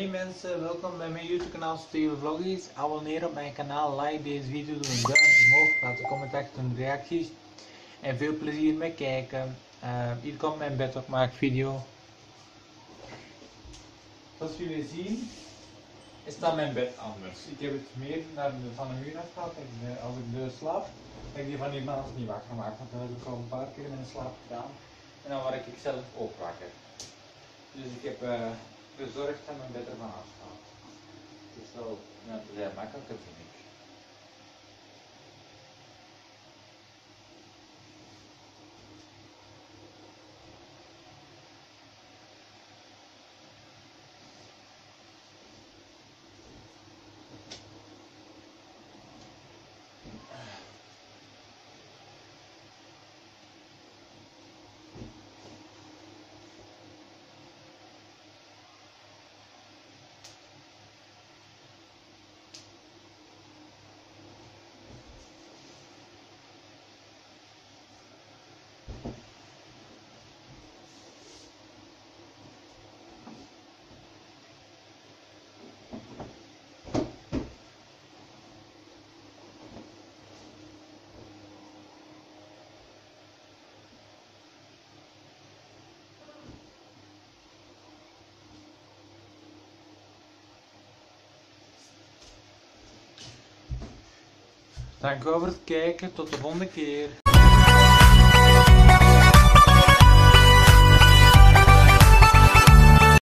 welkom bij mijn YouTube kanaal Steven Vloggies. Abonneer op mijn kanaal, like deze video, doe een duimpje omhoog, laat een commentaar en reacties. En veel plezier met kijken. Uh, hier komt mijn bedopmaak video. Zoals jullie zien is dan mijn bed anders. Ik heb het meer naar de, van de muur afgehaald. Als ik de slaap, heb ik die van die maand niet wakker gemaakt. Want dat heb ik al een paar keer in mijn slaap gedaan. En dan word ik zelf ook wakker. Dus ik heb uh, gezorgd dat mijn bed ervan afgaat. Het is wel ja, heel makkelijk, vind ik. Dank wel voor het kijken. Tot de volgende keer.